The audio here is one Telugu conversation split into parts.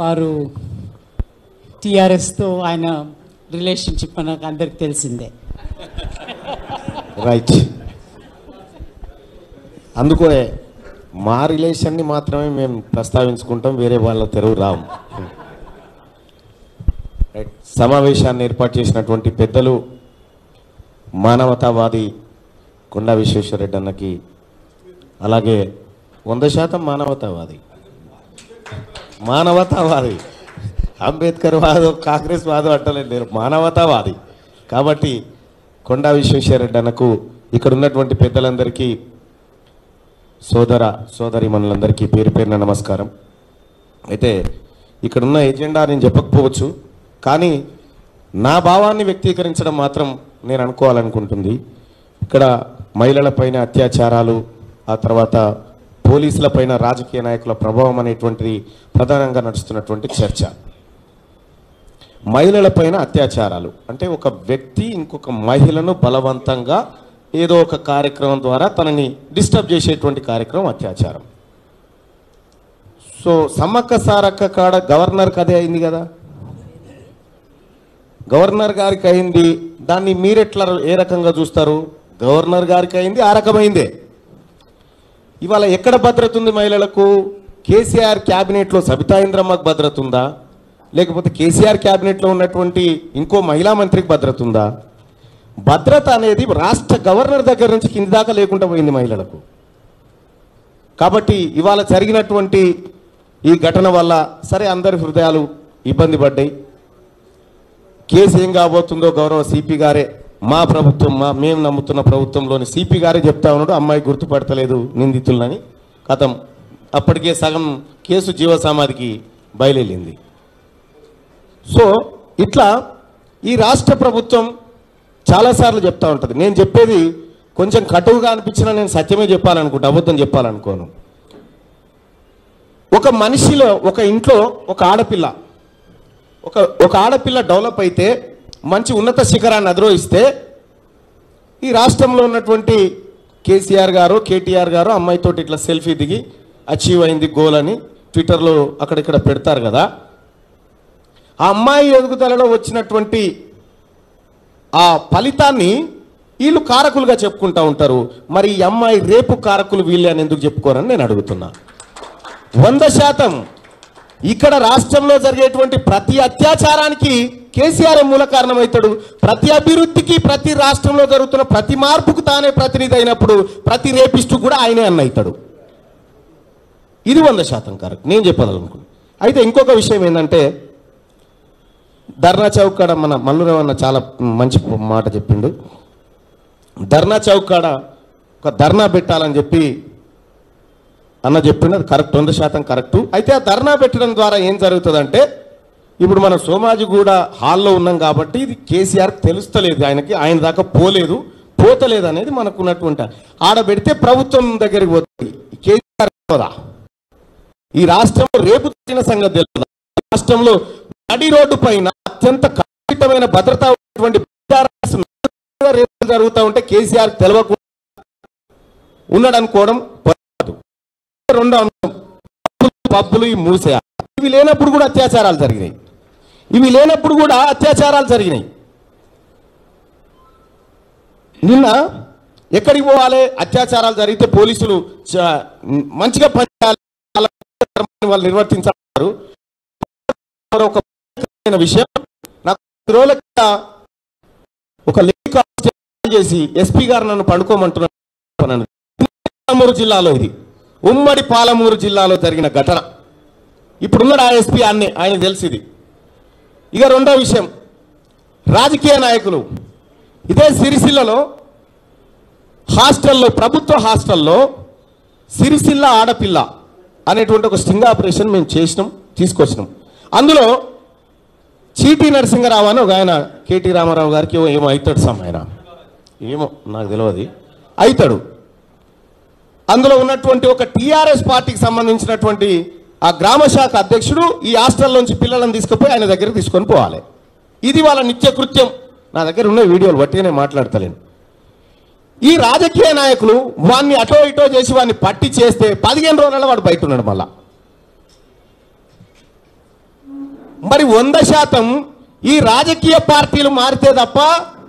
వారు టీఆర్ఎస్తో ఆయన రిలేషన్షిప్ మనకు అందరికి తెలిసిందే. రైట్ అందుకే మా రిలేషన్ని మాత్రమే మేము ప్రస్తావించుకుంటాం వేరే వాళ్ళ తెరువు రాము రైట్ సమావేశాన్ని ఏర్పాటు చేసినటువంటి పెద్దలు మానవతావాది కొండా విశ్వేశ్వరరెడ్డి అన్నకి అలాగే వంద శాతం మానవతావాది. మానవతావాది. అంబేద్కర్ వాదం కాంగ్రెస్ వాదం అంటలేదు నేను. మానవతావాది. కాబట్టి కొండా విశ్వేశ్వరరెడ్డి అన్నకు ఇక్కడ ఉన్నటువంటి పెద్దలందరికీ సోదర సోదరి మనులందరికీ పేరు పేరున నమస్కారం. అయితే ఇక్కడున్న ఎజెండా నేను చెప్పకపోవచ్చు కానీ నా భావాన్ని వ్యక్తీకరించడం మాత్రం నేను అనుకోవాలనుకుంటుంది. ఇక్కడ మహిళలపైన అత్యాచారాలు ఆ తర్వాత పోలీసుల పైన రాజకీయ నాయకుల ప్రభావం అనేటువంటిది ప్రధానంగా నడుస్తున్నటువంటి చర్చ. మహిళలపైన అత్యాచారాలు. అంటే ఒక వ్యక్తి ఇంకొక మహిళను బలవంతంగా ఏదో ఒక కార్యక్రమం ద్వారా తనని డిస్టర్బ్ చేసేటువంటి కార్యక్రమం అత్యాచారం. సో సమ్మక్క సారక్క కాడ గవర్నర్కి అదే అయింది కదా? గవర్నర్ గారికి అయింది. దాన్ని మీరెట్లా ఏ రకంగా చూస్తారు? గవర్నర్ గారికి అయింది ఆ రకమైందే. ఇవాళ ఎక్కడ భద్రత ఉంది మహిళలకు? కేసీఆర్ క్యాబినెట్లో సబితా ఇంద్రమ్మకు భద్రత ఉందా లేకపోతే కేసీఆర్ క్యాబినెట్లో ఉన్నటువంటి ఇంకో మహిళా మంత్రికి భద్రత ఉందా భద్రత అనేది రాష్ట్ర గవర్నర్ దగ్గర నుంచి కింది దాకా లేకుండా పోయింది మహిళలకు. కాబట్టి ఇవాళ జరిగినటువంటి ఈ ఘటన వల్ల సరే అందరి హృదయాలు ఇబ్బంది పడ్డాయి. కేసు ఏం కాబోతుందో గౌరవ సిపి గారే మా ప్రభుత్వం మా మేము నమ్ముతున్న ప్రభుత్వంలోని సిపి గారే చెప్తా ఉన్నాడు అమ్మాయి గుర్తుపడతలేదు నిందితులని కథం. అప్పటికే సగం కేసు జీవసమాధికి బయలుదేరింది. సో ఇట్లా ఈ రాష్ట్ర ప్రభుత్వం చాలాసార్లు చెప్తా ఉంటుంది. నేను చెప్పేది కొంచెం కటువుగా అనిపించినా నేను సత్యమే చెప్పాలనుకుంటా అబద్ధం చెప్పాలనుకోను. ఒక మనిషిలో ఒక ఇంట్లో ఒక ఆడపిల్ల ఒక ఒక ఆడపిల్ల డెవలప్ అయితే మంచి ఉన్నత శిఖరాన్ని అధిరోహిస్తే ఈ రాష్ట్రంలో ఉన్నటువంటి కేసీఆర్ గారు కేటీఆర్ గారు అమ్మాయితోటి ఇట్లా సెల్ఫీ దిగి అచీవ్ అయింది గోల్ అని ట్విట్టర్లో అక్కడిక్కడ పెడతారు కదా. ఆ అమ్మాయి ఎదుగుదలలో వచ్చినటువంటి ఆ ఫలితాన్ని వీళ్ళు కారకులుగా చెప్పుకుంటా ఉంటారు. మరి ఈ అమ్మాయి రేపు కారకులు వీళ్ళే అని ఎందుకు చెప్పుకోరని నేను అడుగుతున్నా. వంద శాతం ఇక్కడ రాష్ట్రంలో జరిగేటువంటి ప్రతి అత్యాచారానికి కేసీఆర్ మూల కారణమవుతాడు. ప్రతి అభివృద్ధికి ప్రతి రాష్ట్రంలో జరుగుతున్న ప్రతి మార్పుకు తానే ప్రతినిధి అయినప్పుడు ప్రతి రేపిస్టు కూడా ఆయనే అన్న అవుతాడు. ఇది వంద శాతం కరెక్ట్. నేను చెప్పాలనుకున్నాను అయితే ఇంకొక విషయం ఏంటంటే ధర్నా చౌక్ కాడ మన మల్లురావు అన్న చాలా మంచి మాట చెప్పిండు. ధర్నా చౌక్ కాడ ఒక ధర్నా పెట్టాలని చెప్పి అన్న చెప్పినది కరెక్ట్ వంద శాతం కరెక్టు. అయితే ఆ ధర్నా పెట్టడం ద్వారా ఏం జరుగుతుందంటే ఇప్పుడు మనం సోమాజిగూడ హాల్లో ఉన్నాం కాబట్టి ఇది కేసీఆర్ తెలుస్తలేదు ఆయనకి ఆయన దాకా పోలేదు. పోతలేదు అనేది మనకున్నటువంటి ఆడబెడితే ప్రభుత్వం దగ్గరికి పోతుంది. కేసీఆర్ ఈ రాష్ట్రంలో రేపు తిన సంగతి తెలుసు రాష్ట్రంలో నడి రోడ్డు పైన అత్యంత ఖచ్చితమైన భద్రత ఉన్నటువంటి రేపు జరుగుతూ ఉంటే కేసీఆర్ తెలవకుండా ఉన్నాడనుకోవడం రెండు పబ్బులు, పబ్బులు ఈ మూసే ఇవి లేనప్పుడు కూడా అత్యాచారాలు జరిగినాయి. ఇవి లేనప్పుడు కూడా అత్యాచారాలు జరిగినాయి. నిన్న ఎక్కడికి పోవాలి? అత్యాచారాలు జరిగితే పోలీసులు మంచిగా పనిచేయాలి వాళ్ళు నిర్వర్తించారు. ఒక విషయం. నాకు రోజుల ఒక లేఖ చేసి ఎస్పీ గారు నన్ను పండుకోమంటున్నాను జిల్లాలో ఇది. ఉమ్మడి పాలమూరు జిల్లాలో జరిగిన ఘటన. ఇప్పుడున్నాడు ఆ ఎస్పీ అన్ని ఆయన తెలిసింది ఇక రెండో విషయం. రాజకీయ నాయకులు ఇదే సిరిసిల్లలో హాస్టల్లో ప్రభుత్వ హాస్టల్లో సిరిసిల్ల ఆడపిల్ల అనేటువంటి ఒక స్టింగ్ ఆపరేషన్ మేము చేసినాం తీసుకొచ్చినాం. అందులో చీటీ నరసింహరావు అని ఒక ఆయన కేటీ రామారావు గారికి ఏమో ఏమో అవుతాడు సమ్ ఆయన. ఏమో నాకు తెలియదు అవుతాడు అందులో ఉన్నటువంటి ఒక టీఆర్ఎస్ పార్టీకి సంబంధించినటువంటి ఆ గ్రామ శాఖ అధ్యక్షుడు ఈ హాస్టల్లోంచి పిల్లలను తీసుకుపోయి ఆయన దగ్గర తీసుకొని పోవాలి. ఇది వాళ్ళ నిత్య కృత్యం. నా దగ్గర ఉన్న వీడియోలు బట్టి నేను మాట్లాడతలేను. ఈ రాజకీయ నాయకులు వాడిని అటో ఇటో చేసి వాడిని పట్టి చేస్తే పదిహేను రోజులలో వాడు బయట ఉన్నాడు మళ్ళా. మరి వంద శాతం ఈ రాజకీయ పార్టీలు మారితే తప్ప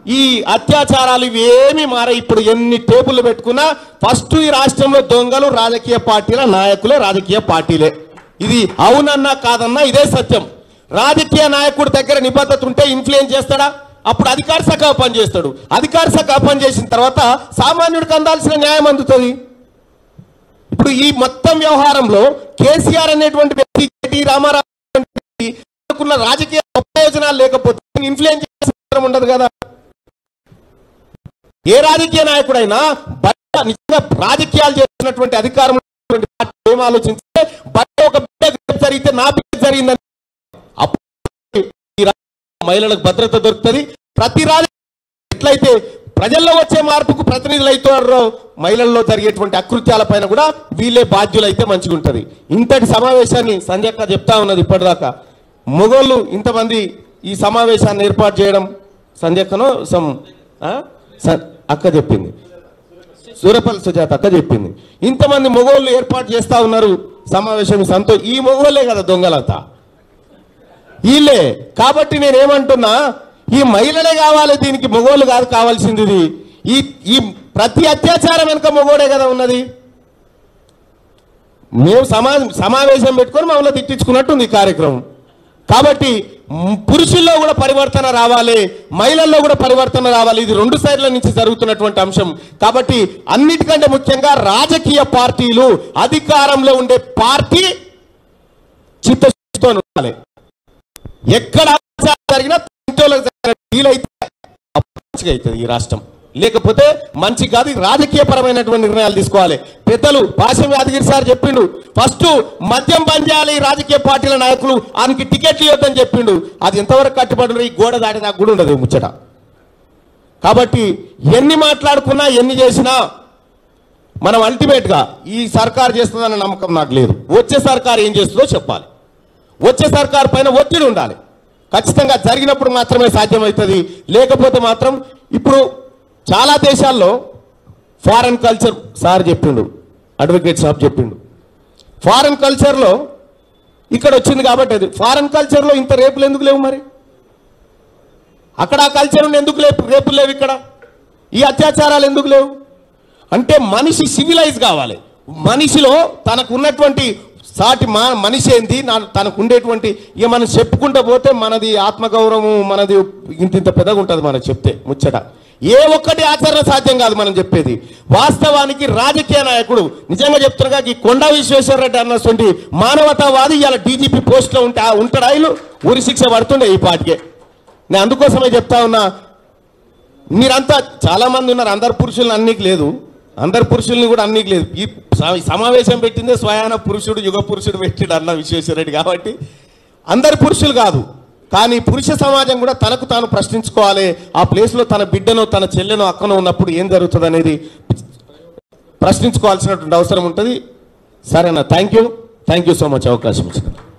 ఈ అత్యాచారాలు ఇవేమి మారాయి ఇప్పుడు ఎన్ని టేబుల్ పెట్టుకున్నా ఫస్ట్ ఈ రాష్ట్రంలో దొంగలు రాజకీయ పార్టీల నాయకులే రాజకీయ పార్టీలే. ఇది అవునన్నా కాదన్నా ఇదే సత్యం. రాజకీయ నాయకుడి దగ్గర నిబద్ధత ఉంటే ఇన్ఫ్లుయెన్స్ చేస్తాడా? అప్పుడు అధికార శాఖ పనిచేస్తాడు అధికార శాఖ పనిచేసిన తర్వాత సామాన్యుడికి అందాల్సిన న్యాయం అందుతుంది. ఇప్పుడు ఈ మొత్తం వ్యవహారంలో కేసీఆర్ అనేటువంటి వ్యక్తి కేటీ రామారావు రాజకీయ ప్రయోజనాలు లేకపోతే ఇన్ఫ్లుయెన్స్ చేసే ఉండదు కదా. ఏ రాజకీయ నాయకుడైనా బయట నిజంగా రాజకీయాలు చేస్తున్నటువంటి అధికారం ఉన్నటువంటి ఏం ఆలోచించితే బయట ఒక బిడ్డ జరిగితే నా బిడ్డ జరిగిందని అప్పుడు మహిళలకు భద్రత దొరుకుతుంది. ప్రతి రాజ ఎట్లయితే ప్రజల్లో వచ్చే మార్పుకు ప్రతినిధులు అవుతారో మహిళల్లో జరిగేటువంటి అకృత్యాల పైన కూడా వీళ్ళే బాధ్యులు అయితే మంచిగా ఉంటుంది ఇంతటి సమావేశాన్ని సంజయక్క చెప్తా ఉన్నది ఇప్పటిదాకా. మొగోళ్ళు ఇంతమంది ఈ సమావేశాన్ని ఏర్పాటు చేయడం సంజయక్కనో సమ్ ఆ? అక్క చెప్పింది. సూరపల్లి సుజాత అక్క చెప్పింది. ఇంతమంది మొగోళ్ళు ఏర్పాటు చేస్తా ఉన్నారు. సమావేశం సంతో ఈ మొగోళ్ళే కదా దొంగలంతా. వీళ్ళే. కాబట్టి నేనేమంటున్నా ఈ మహిళలే కావాలి దీనికి మొగోళ్ళు కాదు కావాల్సింది ఇది. ఈ ఈ ప్రతి అత్యాచారం వెనుక మొగోడే కదా ఉన్నది. మేము సమా సమావేశం పెట్టుకొని మమ్మల్ని తిట్టించుకున్నట్టుంది ఈ కార్యక్రమం. కాబట్టి పురుషుల్లో కూడా పరివర్తన రావాలి మహిళల్లో కూడా పరివర్తన రావాలి. ఇది రెండు సైడ్ల నుంచి జరుగుతున్నటువంటి అంశం. కాబట్టి అన్నిటికంటే ముఖ్యంగా రాజకీయ పార్టీలు అధికారంలో ఉండే పార్టీ చిత్తశుద్ధితో ఉండాలి. ఎక్కడ జరిగినా ఇంటోళ్ళకి జరిగిన డీల్ అయితే అవుతుంది ఈ రాష్ట్రం. లేకపోతే మంచి కాదు రాజకీయపరమైనటువంటి రాజకీయ పరమైనటువంటి నిర్ణయాలు తీసుకోవాలి. పెద్దలు భాషం యాదగిరి సార్ చెప్పిండు ఫస్ట్ మద్యం బంద్ చేయాలి ఈ రాజకీయ పార్టీల నాయకులు ఆయనకి టికెట్లు ఇవ్వద్దని చెప్పిండు. అది ఎంతవరకు కట్టుబడి ఈ గోడ దాటి నాకు కూడా ఉండదు ముచ్చట. కాబట్టి ఎన్ని మాట్లాడుకున్నా ఎన్ని చేసినా మనం అల్టిమేట్గా ఈ సర్కార్ చేస్తుందన్న నమ్మకం నాకు లేదు. వచ్చే సర్కార్ ఏం చేస్తుందో చెప్పాలి. వచ్చే సర్కార్ పైన ఒత్తిడి ఉండాలి. ఖచ్చితంగా జరిగినప్పుడు మాత్రమే సాధ్యమవుతుంది. లేకపోతే మాత్రం ఇప్పుడు చాలా దేశాల్లో ఫారెన్ కల్చర్ సార్ చెప్పిండు అడ్వకేట్ సాబ్ చెప్పిండు. ఫారెన్ కల్చర్లో ఇక్కడ వచ్చింది కాబట్టి అది. ఫారెన్ కల్చర్లో ఇంత రేపులు ఎందుకు లేవు మరి? అక్కడ ఆ కల్చర్ ఎందుకు లేపు రేపులు లేవు ఇక్కడ? ఈ అత్యాచారాలు ఎందుకు లేవు? అంటే మనిషి సివిలైజ్ కావాలి. మనిషిలో తనకు ఉన్నటువంటి సాటి మా మనిషి ఏంది? నా తనకు ఉండేటువంటి ఇక మనం చెప్పుకుంటూ పోతే మనది ఆత్మగౌరవం మనది ఇంత ఇంత పెద్దగా ఉంటుంది మనం చెప్తే ముచ్చట. ఏ ఒక్కటి ఆచరణ సాధ్యం కాదు మనం చెప్పేది. వాస్తవానికి రాజకీయ నాయకుడు నిజంగా చెప్తున్నగా ఈ కొండా విశ్వేశ్వరరెడ్డి అన్నటువంటి మానవతావాది ఇలా డీజీపీ పోస్ట్లో ఉంటే ఉంటాడు ఆయన ఉరి శిక్ష పడుతుండే ఈ పాటికే. నేను అందుకోసమే చెప్తా ఉన్నా మీరంతా చాలామంది ఉన్నారు అందరు పురుషులను అన్నికి లేదు. అందరు పురుషుల్ని కూడా అన్నికి లేదు. ఈ సమావేశం పెట్టిందే స్వయాన పురుషుడు యుగ పురుషుడు పెట్టాడు అన్న విశ్వేశ్వరరెడ్డి కాబట్టి అందరు పురుషులు కాదు. కానీ పురుష సమాజం కూడా తనకు తాను ప్రశ్నించుకోవాలి. ఆ ప్లేస్లో తన బిడ్డనో తన చెల్లెనో అక్కనో ఉన్నప్పుడు ఏం జరుగుతుంది అనేది ప్రశ్నించుకోవాల్సినటువంటి అవసరం ఉంటుంది. సరేనా thank you thank you so much అవకాశం ఇచ్చినందుకు